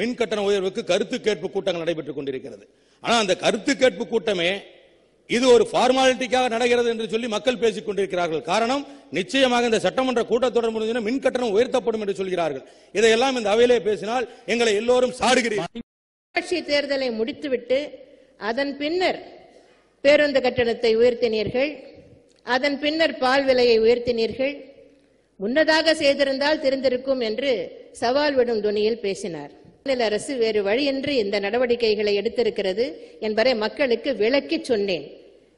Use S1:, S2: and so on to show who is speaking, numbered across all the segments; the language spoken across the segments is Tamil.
S1: மின் கட்டண உயர்வுக்கு கருத்து கேட்பு கூட்டங்கள் நடைபெற்றுக் கொண்டிருக்கிறது. ஆனால் அந்த கருத்து கேட்பு கூட்டமே இது ஒரு ஃபார்மாலிட்டிக்காக நடக்கிறது என்று சொல்லி மக்கள் பேசிக் கொண்டிருக்கிறார்கள். காரணம் நிச்சயமாக இந்த சட்டமன்ற கூட்டத்தொடர் முடிஞ்ச மின் கட்டணம் உயர்த்தப்படும் என்று சொல்கிறார்கள். இதையெல்லாம் இந்த அவையிலே பேசினால் எங்களை எல்லோரும் சாடுகிறீர்கள்.
S2: உள்ளாட்சி தேர்தலை முடித்துவிட்டு அதன் பின்னர் பேருந்து கட்டணத்தை உயர்த்தினீர்கள் அதன் பின்னர் பால் விலையை உயர்த்தினீர்கள் முன்னதாக செய்திருந்தால் தெரிந்திருக்கும் என்று சவால் விடும் துணியில் பேசினார். மாநில அரசு வேறு வழியின்றி இந்த நடவடிக்கைகளை எடுத்திருக்கிறது என்பதை மக்களுக்கு விளக்கி சொன்னேன்.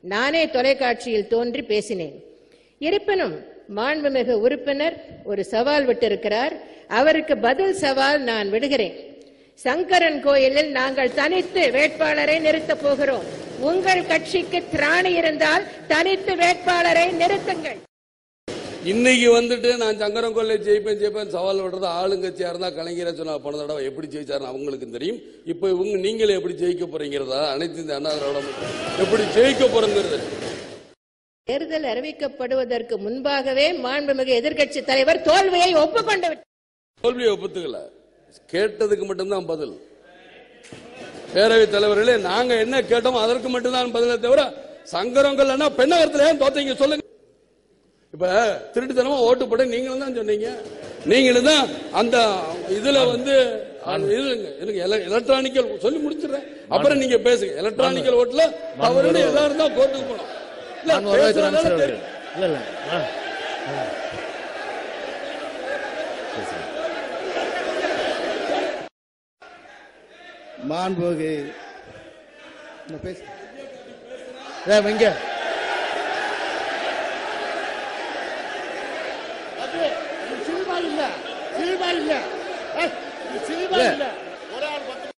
S2: நானே தொலைக்காட்சியில் தோன்றி பேசினேன். இருப்பினும் மாண்புமிகு உறுப்பினர் ஒரு சவால் விட்டிருக்கிறார். அவருக்கு பதில் சவால் நான் விடுகிறேன். சங்கரன் கோயிலில் நாங்கள் தனித்து வேட்பாளரை நிறுத்தப் போகிறோம். உங்கள் கட்சிக்கு திராணி இருந்தால் தனித்து வேட்பாளரை நிறுத்துங்கள்.
S3: இன்னைக்கு வந்துட்டு நான் சங்கரம் கொள்ளை ஜெயிப்பேன் ஜெயிப்பேன் சவால் விடுறது ஆளுங்கட்சியா இருந்தா கலைஞரை சொன்னா போன தடவை எப்படி ஜெயிச்சாருன்னு அவங்களுக்கு தெரியும். இப்போ இவங்க நீங்களே எப்படி ஜெயிக்க போறீங்கிறதா? அனைத்து இந்த அண்ணா எப்படி ஜெயிக்க போறங்கிறது.
S2: தேர்தல் அறிவிக்கப்படுவதற்கு முன்பாகவே மாண்புமிகு எதிர்க்கட்சி தலைவர் தோல்வியை ஒப்புக்கொண்டு.
S3: தோல்வியை ஒப்புத்துக்கல. கேட்டதுக்கு மட்டும்தான் பதில். பேரவைத் தலைவர்களே நாங்க என்ன கேட்டோமோ அதற்கு மட்டும்தான் பதிலே தவிர சங்கரங்கள்னா பெண்ணகரத்துல ஏன் தோத்தீங்க சொல்லுங்க. இப்ப திருட்டுத்தனமா ஓட்டு போட நீங்களும் தான் சொன்னீங்க. நீங்களும் தான் அந்த இதுல வந்து இருங்க எலக்ட்ரானிக்கல் சொல்லி முடிச்சிடுறேன். அப்புறம் நீங்க பேசுங்க. எலக்ட்ரானிக்கல் ஓட்டுல தவறுன்னு எல்லாரும் தான் கோர்ட்டுக்கு போனோம் இல்ல.
S4: மாண்புமிகு பேச
S5: இங்க.
S4: بالله في بالله في بالله ولا
S5: أربعة